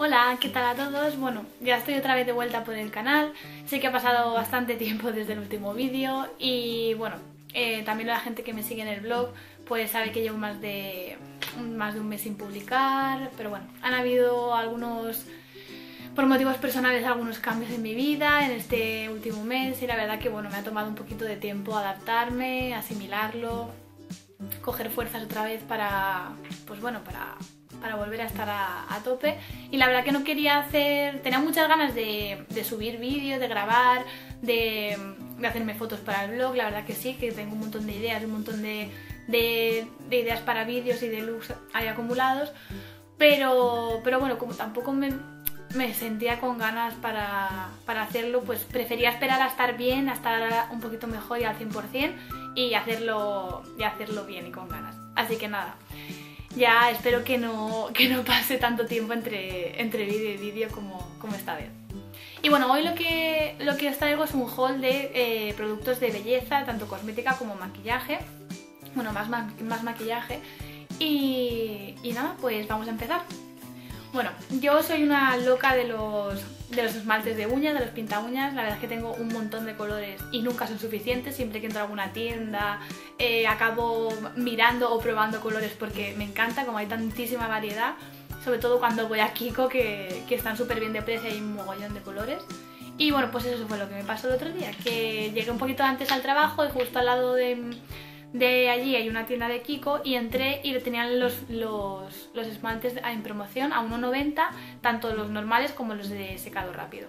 Hola, ¿qué tal a todos? Bueno, ya estoy otra vez de vuelta por el canal. Sé que ha pasado bastante tiempo desde el último vídeo y bueno, eh, también la gente que me sigue en el blog pues sabe que llevo más de, más de un mes sin publicar, pero bueno, han habido algunos, por motivos personales, algunos cambios en mi vida en este último mes y la verdad que bueno, me ha tomado un poquito de tiempo adaptarme, asimilarlo, coger fuerzas otra vez para, pues bueno, para para volver a estar a, tope. Y la verdad que no quería hacer, tenía muchas ganas de, subir vídeos, de grabar, de, hacerme fotos para el blog, la verdad que sí, que tengo un montón de ideas, un montón de, ideas para vídeos y de looks ahí acumulados, pero, pero bueno, como tampoco me, sentía con ganas para, para, hacerlo, pues prefería esperar a estar bien, a estar un poquito mejor y al 100% y hacerlo, y hacerlo bien y con ganas. Así que nada, ya espero que no, no pase tanto tiempo entre, entre vídeo y vídeo como, como esta vez. Y bueno, hoy lo que, lo que os traigo es un haul de eh, productos de belleza, tanto cosmética como maquillaje. Bueno, más, más maquillaje. Y nada, pues vamos a empezar. Bueno, yo soy una loca de los, de los esmaltes de uñas, de los pinta uñas. La verdad es que tengo un montón de colores y nunca son suficientes. Siempre que entro a alguna tienda eh, acabo mirando o probando colores porque me encanta, como hay tantísima variedad. Sobre todo cuando voy a Kiko, que, que están súper bien de precio y hay un mogollón de colores. Y bueno, pues eso fue lo que me pasó el otro día, que llegué un poquito antes al trabajo y justo al lado de, de allí hay una tienda de Kiko y entré y tenían los, los, los esmaltes en promoción a 1,90, tanto los normales como los de secado rápido.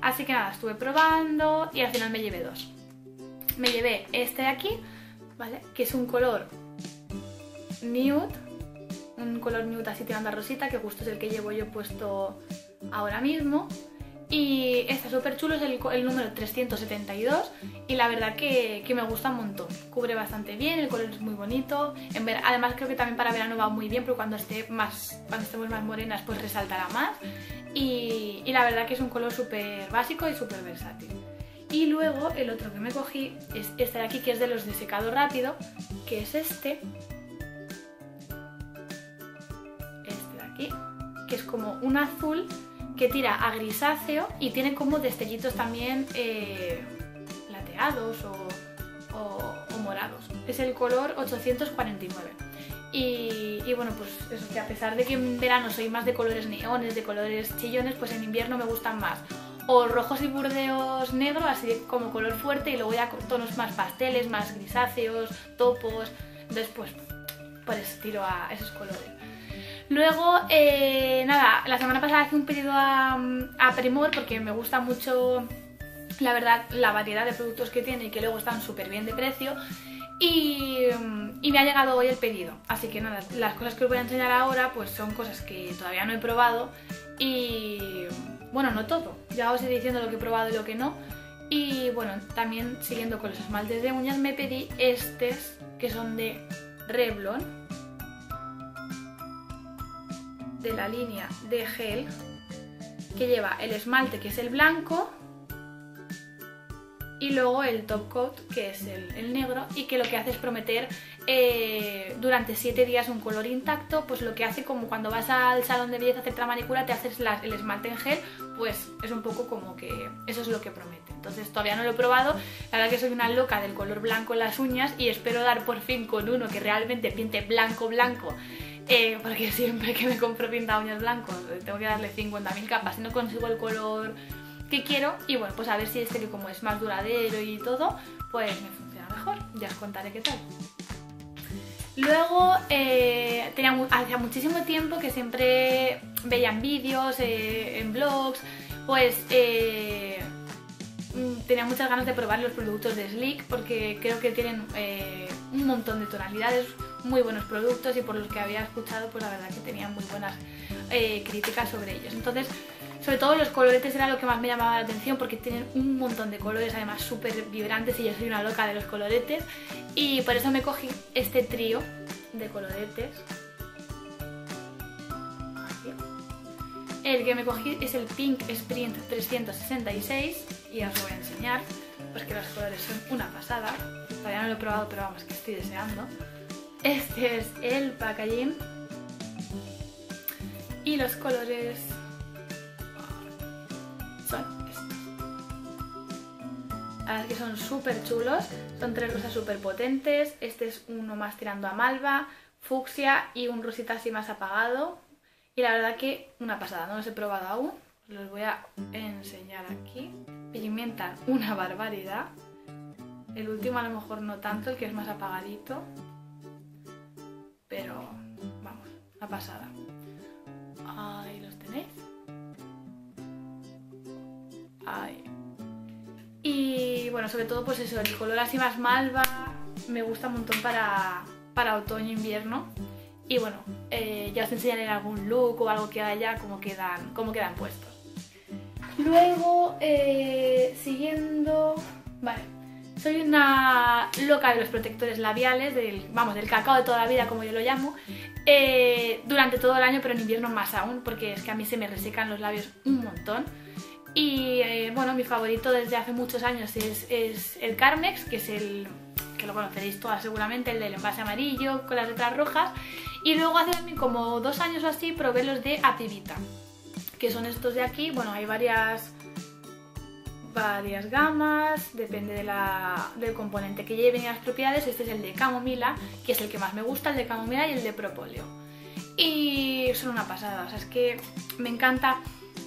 Así que nada, estuve probando y al final me llevé dos. Me llevé este de aquí, ¿vale? Que es un color nude, un color nude así tirando a rosita, que justo es el que llevo yo puesto ahora mismo. Y está súper chulo, es el, número 372 y la verdad que, me gusta un montón. Cubre bastante bien, el color es muy bonito. En además creo que también para verano va muy bien, pero cuando, esté más, cuando estemos más morenas pues resaltará más. Y, la verdad que es un color súper básico y súper versátil. Y luego el otro que me cogí es este de aquí, que es de los de secado rápido, que es este. Este de aquí, que es como un azul que tira a grisáceo y tiene como destellitos también eh, lateados o, morados. Es el color 849. Y, bueno, pues eso que a pesar de que en verano soy más de colores neones, de colores chillones, pues en invierno me gustan más o rojos y burdeos negros, así como color fuerte, y luego ya con tonos más pasteles, más grisáceos, topos. Pues, pues tiro a esos colores. Luego, eh, nada, la semana pasada hice un pedido a, Primor porque me gusta mucho, la verdad, la variedad de productos que tiene y que luego están súper bien de precio. Y, y, me ha llegado hoy el pedido. Así que nada, las cosas que os voy a enseñar ahora pues son cosas que todavía no he probado y bueno, no todo, ya os iré diciendo lo que he probado y lo que no. Y bueno, también siguiendo con los esmaltes de uñas me pedí estos que son de Revlon de la línea de gel que lleva el esmalte que es el blanco y luego el top coat que es el, negro y que lo que hace es prometer eh, durante 7 días un color intacto pues lo que hace como cuando vas al salón de belleza a hacerte la manicura te haces el esmalte en gel pues es un poco como que eso es lo que promete. Entonces todavía no lo he probado la verdad que soy una loca del color blanco en las uñas y espero dar por fin con uno que realmente pinte blanco blanco eh, porque siempre que me compro pinta uñas blancos eh, tengo que darle 50.000 capas y no consigo el color que quiero y bueno, pues a ver si este que como es más duradero y todo, pues me funciona mejor, ya os contaré qué tal. Luego, eh, tenía, hacía muchísimo tiempo que siempre veían vídeos en blogs, pues mm, tenía muchas ganas de probar los productos de Sleek porque creo que tienen un montón de tonalidades, muy buenos productos y por los que había escuchado pues la verdad que tenían muy buenas eh, críticas sobre ellos. Entonces, sobre todo los coloretes era lo que más me llamaba la atención porque tienen un montón de colores además súper vibrantes y yo soy una loca de los coloretes y por eso me cogí este trío de coloretes. El que me cogí es el Pink Sprint 366 y os lo voy a enseñar, pues que los colores son una pasada. Todavía no lo he probado, pero vamos, que estoy deseando. Este es el packaging. Y los colores son estos. La que son súper chulos, son tres rosas súper potentes, este es uno más tirando a malva, fucsia y un rosita así más apagado. Y la verdad que una pasada, no los he probado aún, los voy a enseñar aquí. Pigmentan una barbaridad. El último a lo mejor no tanto, el que es más apagadito. Pero vamos, una pasada. Ahí los tenéis. Ahí. Y bueno, sobre todo pues eso, el color así más malva me gusta un montón para, para otoño-invierno. Y bueno, eh, ya os enseñaré en algún look o algo que haya cómo quedan, cómo quedan puestos. Luego, eh, siguiendo... Vale, soy una loca de los protectores labiales, del, vamos, del cacao de toda la vida como yo lo llamo, eh, durante todo el año, pero en invierno más aún, porque es que a mí se me resecan los labios un montón. Y eh, bueno, mi favorito desde hace muchos años es, el Carmex, que es el que lo conoceréis todas seguramente, el del envase amarillo con las letras rojas. Y luego hace como dos años o así probé los de Apivita, que son estos de aquí. Bueno, hay varias varias gamas, depende de la, del componente que lleven y las propiedades. Este es el de camomila, que es el que más me gusta, el de camomila y el de propóleo. Y son una pasada, o sea, es que me encanta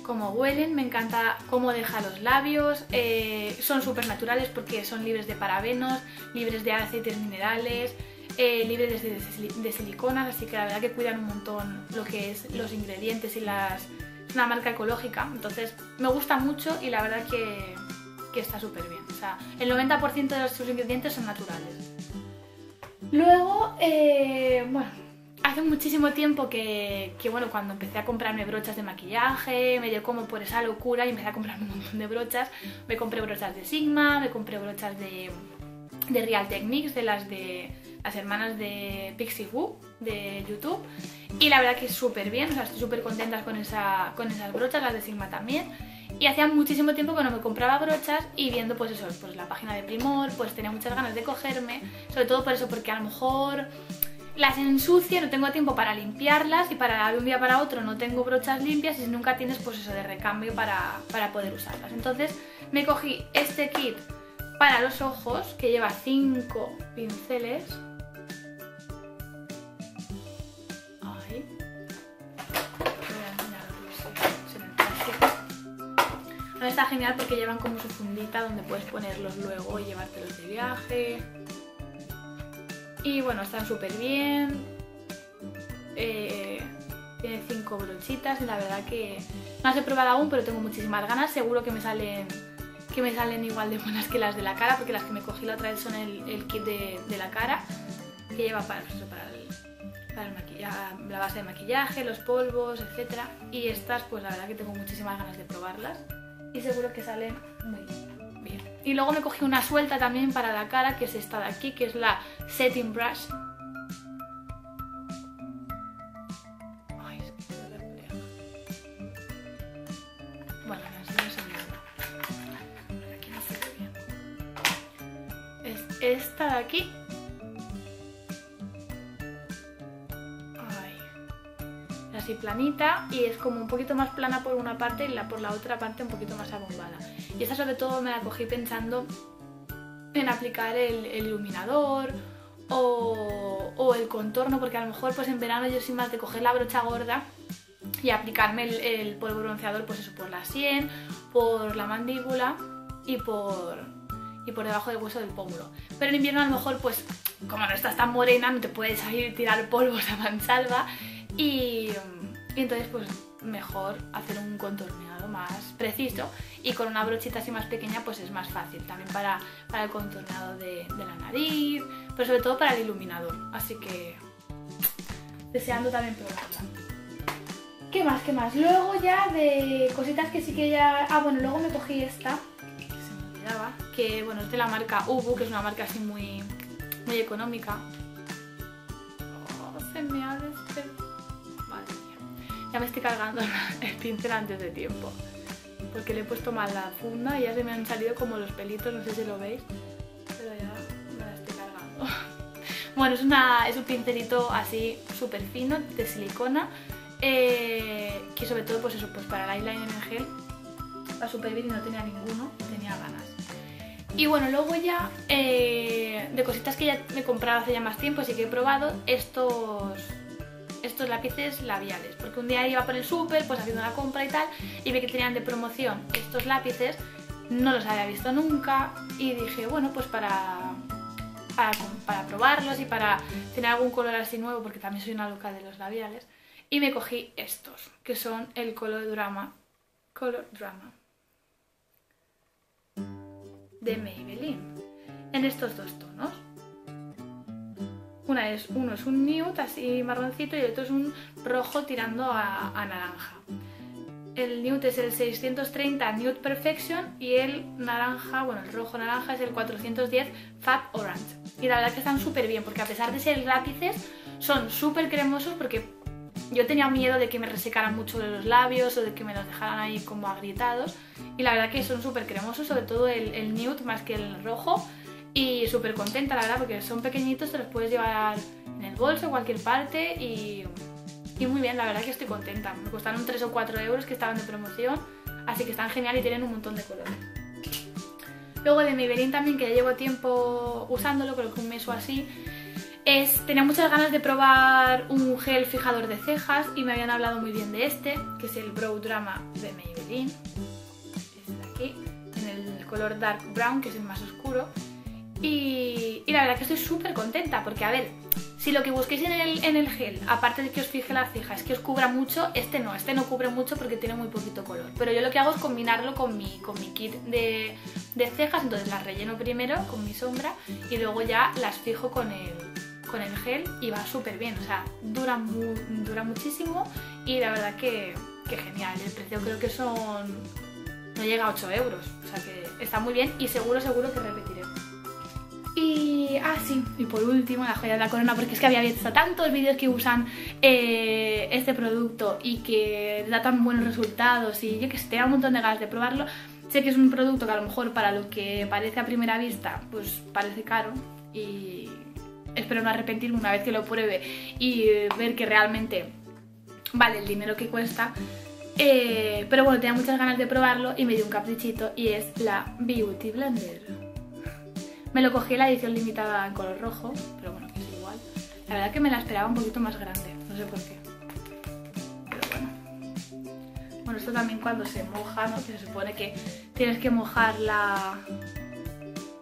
cómo huelen, me encanta cómo deja los labios, eh, son súper naturales porque son libres de parabenos, libres de aceites minerales, eh, libres de, de, siliconas, así que la verdad que cuidan un montón lo que es los ingredientes y las, es una marca ecológica, entonces me gusta mucho y la verdad que, que está súper bien. O sea, el 90% de sus ingredientes son naturales. Luego, eh, bueno, hace muchísimo tiempo que, que, bueno, cuando empecé a comprarme brochas de maquillaje, me dio como por esa locura y empecé a comprarme un montón de brochas. Me compré brochas de Sigma, me compré brochas de, de Real Techniques, de las de las hermanas de Pixie Woo de YouTube y la verdad que es súper bien, o sea, estoy súper contenta con, esa, con esas brochas, las de Sigma también y hacía muchísimo tiempo que no me compraba brochas y viendo pues eso, pues la página de Primor, pues tenía muchas ganas de cogerme, sobre todo por eso, porque a lo mejor las ensucia, no tengo tiempo para limpiarlas y para de un día para otro no tengo brochas limpias y nunca tienes pues eso de recambio para, para poder usarlas. Entonces me cogí este kit para los ojos que lleva 5 pinceles está genial porque llevan como su fundita donde puedes ponerlos luego y llevártelos de viaje. Y bueno, están súper bien. Eh, tiene cinco brochitas y la verdad que no las he probado aún, pero tengo muchísimas ganas. Seguro que me salen que me salen igual de buenas que las de la cara, porque las que me cogí la otra vez son el, kit de, la cara, que lleva para, pues para, la base de maquillaje, los polvos, etc. Y estas, pues la verdad que tengo muchísimas ganas de probarlas y seguro que salen muy bien. Y luego me cogí una suelta también para la cara, que es esta de aquí, que es la Setting Brush. Ay, es que Bueno, Aquí no se ve bien. Es esta de aquí así planita y es como un poquito más plana por una parte y la, por la otra parte un poquito más abombada. Y esta sobre todo me la cogí pensando en aplicar el, iluminador o, el contorno, porque a lo mejor pues en verano yo soy más de coger la brocha gorda y aplicarme el, polvo bronceador pues eso por la sien, por la mandíbula y por, y por debajo del hueso del pómulo. Pero en invierno a lo mejor pues como no estás tan morena no te puedes ir tirar polvos a mansalva y, entonces pues mejor hacer un contorneado más preciso y con una brochita así más pequeña pues es más fácil también para, el contorneado de, la nariz, pero sobre todo para el iluminador, así que deseando también probarla. ¿Qué más? ¿Qué más? Luego ya de cositas que sí que ya... Ah, bueno, luego me cogí esta, que se me olvidaba, que bueno, es de la marca Ubu, que es una marca así muy, muy económica. Ya me estoy cargando el pincel antes de tiempo. Porque le he puesto mal la funda y ya se me han salido como los pelitos, no sé si lo veis. Pero ya me la estoy cargando. Bueno, es, una, es un pincelito así súper fino, de silicona. Eh, que sobre todo pues eso, pues para el eyeliner en gel va súper bien y no tenía ninguno, tenía ganas. Y bueno, luego ya eh, de cositas que ya me he comprado hace ya más tiempo, así que he probado estos estos lápices labiales, porque un día iba por el súper, pues haciendo la compra y tal, y vi que tenían de promoción estos lápices, no los había visto nunca, y dije, bueno, pues para, para, para probarlos y para tener algún color así nuevo, porque también soy una loca de los labiales, y me cogí estos, que son el Color Drama, Color Drama de Maybelline, en estos dos tonos. Una es, uno es un nude así marroncito y el otro es un rojo tirando a, naranja. El nude es el 630 Nude Perfection y el naranja, bueno, el rojo naranja es el 410 Fab Orange. Y la verdad que están súper bien porque a pesar de ser lápices son súper cremosos porque yo tenía miedo de que me resecaran mucho los labios o de que me los dejaran ahí como agrietados y la verdad que son súper cremosos, sobre todo el, el nude más que el rojo y súper contenta la verdad porque son pequeñitos, te los puedes llevar en el bolso, en cualquier parte y, muy bien, la verdad que estoy contenta. Me costaron 3 o 4 euros que estaban de promoción, así que están genial y tienen un montón de colores. Luego de Maybelline también, que ya llevo tiempo usándolo, creo que un mes o así, es, tenía muchas ganas de probar un gel fijador de cejas y me habían hablado muy bien de este, que es el Brow Drama de Maybelline. Este de aquí, en el color Dark Brown, que es el más oscuro. Y, la verdad que estoy súper contenta porque, a ver, si lo que busquéis en el, en el, gel, aparte de que os fije las cejas, es que os cubra mucho, este no, este no cubre mucho porque tiene muy poquito color. Pero yo lo que hago es combinarlo con mi, con mi kit de, de cejas, entonces las relleno primero con mi sombra y luego ya las fijo con el, con el gel y va súper bien, o sea, dura, dura muchísimo y la verdad que, que genial. El precio creo que son... no llega a 8 euros, o sea que está muy bien y seguro, seguro que repetiré. Y, ah, sí, y por último, la joya de la corona, porque es que había visto tantos vídeos que usan eh, este producto y que da tan buenos resultados y yo que sé, tenía un montón de ganas de probarlo. Sé que es un producto que a lo mejor para lo que parece a primera vista, pues parece caro y espero no arrepentirme una vez que lo pruebe y ver que realmente vale el dinero que cuesta. Eh, pero bueno, tenía muchas ganas de probarlo y me dio un caprichito y es la Beauty Blender. Me lo cogí en la edición limitada en color rojo, pero bueno, que es igual. La verdad que me la esperaba un poquito más grande, no sé por qué. Pero bueno. Bueno, esto también cuando se moja, ¿no? Que se supone que tienes que mojarla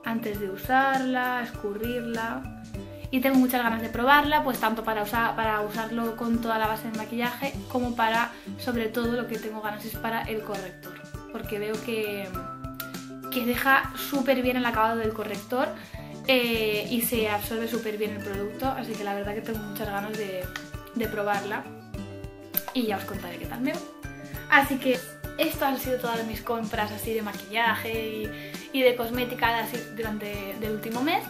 antes de usarla, escurrirla. Y tengo muchas ganas de probarla, pues tanto para, usar, para usarlo con toda la base de maquillaje como para, sobre todo, lo que tengo ganas es para el corrector. Porque veo que que deja súper bien el acabado del corrector eh, y se absorbe súper bien el producto, así que la verdad que tengo muchas ganas de, probarla y ya os contaré qué tal me va. Así que esto han sido todas mis compras así de maquillaje y, de cosmética así durante el último mes.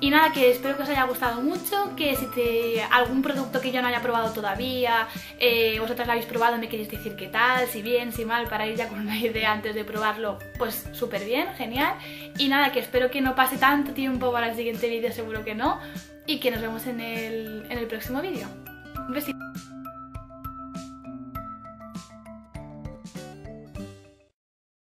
Y nada, que espero que os haya gustado mucho, que si te, algún producto que yo no haya probado todavía, eh, vosotras lo habéis probado me queréis decir qué tal, si bien, si mal, para ir ya con una idea antes de probarlo, pues súper bien, genial. Y nada, que espero que no pase tanto tiempo para el siguiente vídeo, seguro que no, y que nos vemos en el, en el próximo vídeo. Un besito.